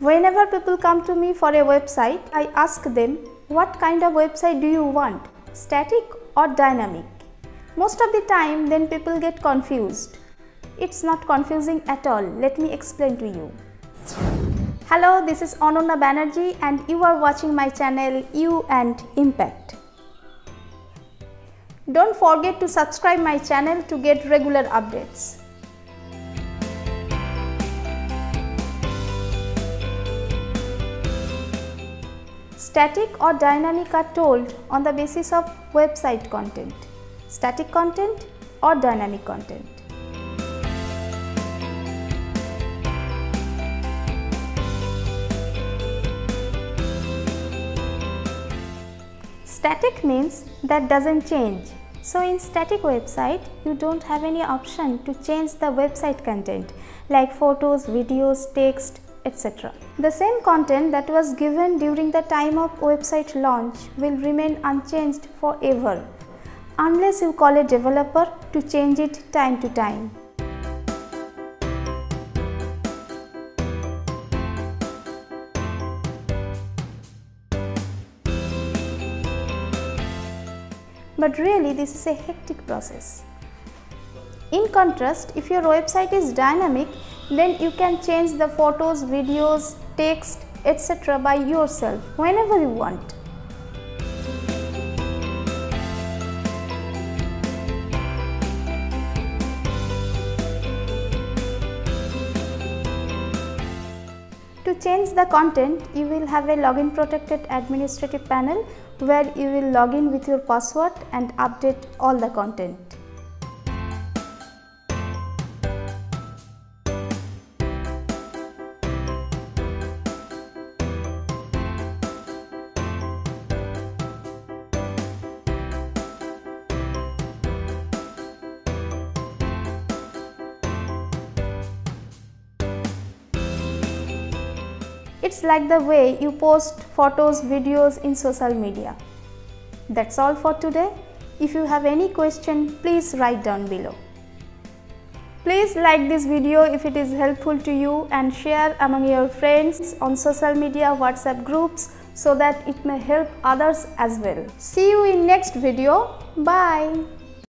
Whenever people come to me for a website, I ask them what kind of website do you want, static or dynamic? Most of the time then people get confused. It's not confusing at all. Let me explain to you. Hello, this is Ananya Banerjee and you are watching my channel You and Impact. Don't forget to subscribe my channel to get regular updates. Static or dynamic are told on the basis of website content. Static content or dynamic content. Static means that doesn't change. So in static website, you don't have any option to change the website content like photos, videos, text, etc. The same content that was given during the time of website launch will remain unchanged forever unless you call a developer to change it time to time. But really this is a hectic process. In contrast, if your website is dynamic, then you can change the photos, videos, text, etc. by yourself whenever you want. To change the content, you will have a login protected administrative panel where you will log in with your password and update all the content. It's like the way you post photos, videos in social media. That's all for today. If you have any question, please write down below. Please like this video if it is helpful to you and share among your friends on social media WhatsApp groups so that it may help others as well. See you in next video. Bye.